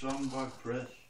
Songbug Press.